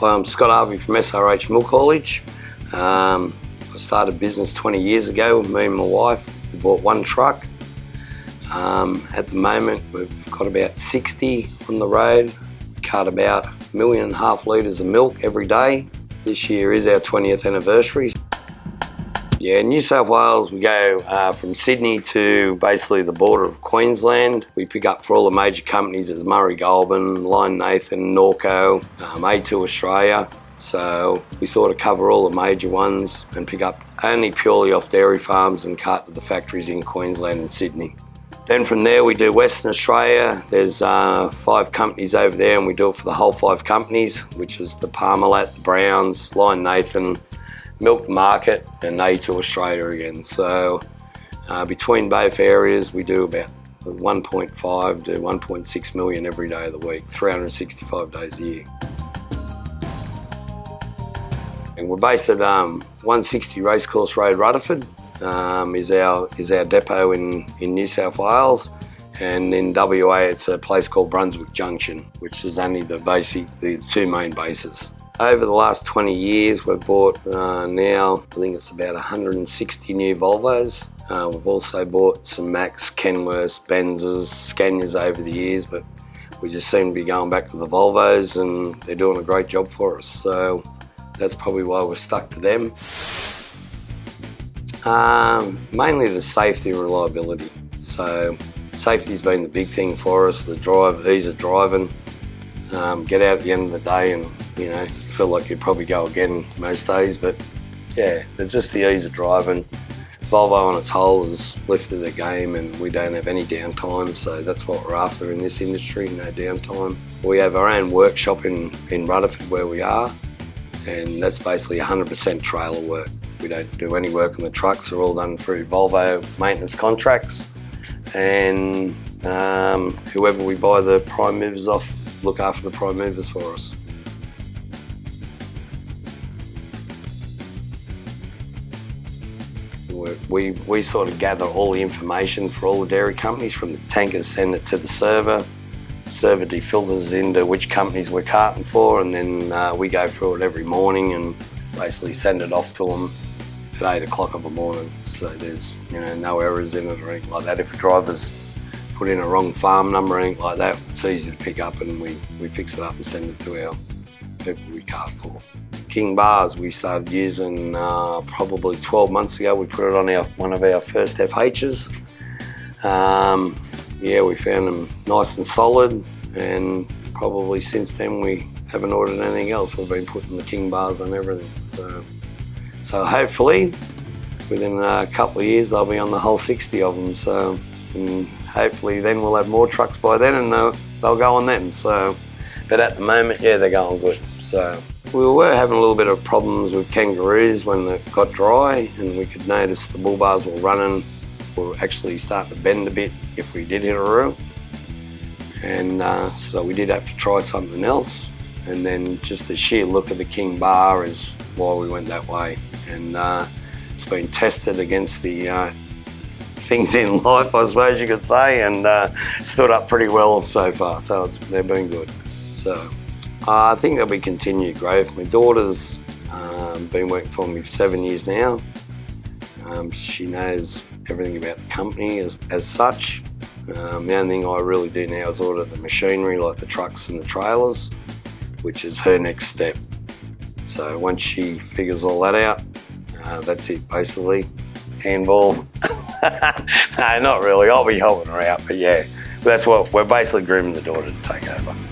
I'm Scott Harvey from SRH Milk Haulage. Um, I started business 20 years ago with me and my wife. We bought one truck. Um, at the moment, we've got about 60 on the road. We cut about a million and a half litres of milk every day. This year is our 20th anniversary. Yeah, New South Wales, we go uh, from Sydney to basically the border of Queensland. We pick up for all the major companies as Murray Goulburn, Lion Nathan, Norco, um, A2 Australia. So we sort of cover all the major ones and pick up only purely off dairy farms and cut to the factories in Queensland and Sydney. Then from there we do Western Australia. There's uh, five companies over there and we do it for the whole five companies, which is the Parmalat, the Brownes, Lion Nathan, Milk Market and A2 Australia again. So uh, between both areas we do about 1.5 to 1.6 million every day of the week, 365 days a year. And we're based at um, 160 Racecourse Road, Rutherford. Um, is our is our depot in in New South Wales, and in WA it's a place called Brunswick Junction, which is only the basic the two main bases. Over the last 20 years, we've bought uh, now, I think it's about 160 new Volvos. Uh, we've also bought some Macks, Kenworths, Benzes, Scanias over the years, but we just seem to be going back to the Volvos and they're doing a great job for us. So that's probably why we're stuck to them. Um, mainly the safety and reliability. So safety's been the big thing for us. The drive, ease of driving. Um, get out at the end of the day and you know feel like you'd probably go again most days. But yeah, it's just the ease of driving. Volvo on its whole has lifted the game and we don't have any downtime, so that's what we're after in this industry, no downtime. We have our own workshop in, in Rutherford where we are, and that's basically 100% trailer work. We don't do any work on the trucks, they're all done through Volvo maintenance contracts, and um, whoever we buy the prime movers off look after the prime movers for us. We, we sort of gather all the information for all the dairy companies from the tankers, send it to the server. The server defilters into which companies we're carting for, and then uh, we go through it every morning and basically send it off to them at 8 o'clock of the morning. So there's you know no errors in it or anything like that. If a driver's put in a wrong farm number or anything like that, it's easy to pick up and we, we fix it up and send it to our people we cart for. King bars we started using uh, probably 12 months ago. We put it on our one of our first FHs. Um, yeah, we found them nice and solid, and probably since then we haven't ordered anything else. We've been putting the King bars on everything. So, so hopefully within a couple of years they'll be on the whole 60 of them. So, hopefully then we'll have more trucks by then, and they'll, they'll go on them. So, but at the moment, yeah, they're going good. So. We were having a little bit of problems with kangaroos when it got dry and we could notice the bull bars were running, were actually starting to bend a bit if we did hit a reel. And uh, so we did have to try something else. And then just the sheer look of the king bar is why we went that way. And uh, it's been tested against the uh, things in life, I suppose you could say, and uh, stood up pretty well so far. So they've been good. So. Uh, I think there'll be continued growth. My daughter's um, been working for me for seven years now. Um, she knows everything about the company as, as such. Um, the only thing I really do now is order the machinery like the trucks and the trailers, which is her next step. So once she figures all that out, uh, that's it basically. Handball. no, not really. I'll be helping her out, but yeah, that's what we're basically grooming the daughter to take over.